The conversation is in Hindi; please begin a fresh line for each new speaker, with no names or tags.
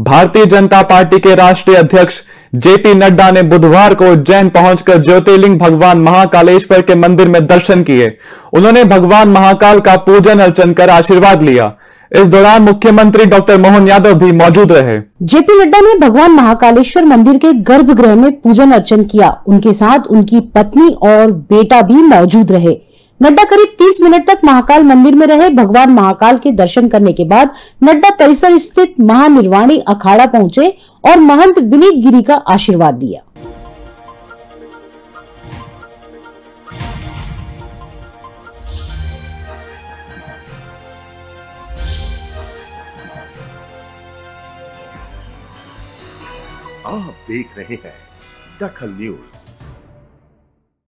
भारतीय जनता पार्टी के राष्ट्रीय अध्यक्ष जेपी नड्डा ने बुधवार को उज्जैन पहुंचकर ज्योतिर्लिंग भगवान महाकालेश्वर के मंदिर में दर्शन किए। उन्होंने भगवान महाकाल का पूजन अर्चन कर आशीर्वाद लिया। इस दौरान मुख्यमंत्री डॉक्टर मोहन यादव भी मौजूद रहे।
जेपी नड्डा ने भगवान महाकालेश्वर मंदिर के गर्भगृह में पूजन अर्चन किया। उनके साथ उनकी पत्नी और बेटा भी मौजूद रहे। नड्डा करीब 30 मिनट तक महाकाल मंदिर में रहे। भगवान महाकाल के दर्शन करने के बाद नड्डा परिसर स्थित महानिर्वाणी अखाड़ा पहुँचे और महंत विनीत गिरी का आशीर्वाद दिया।
आप देख रहे हैं दखल न्यूज़।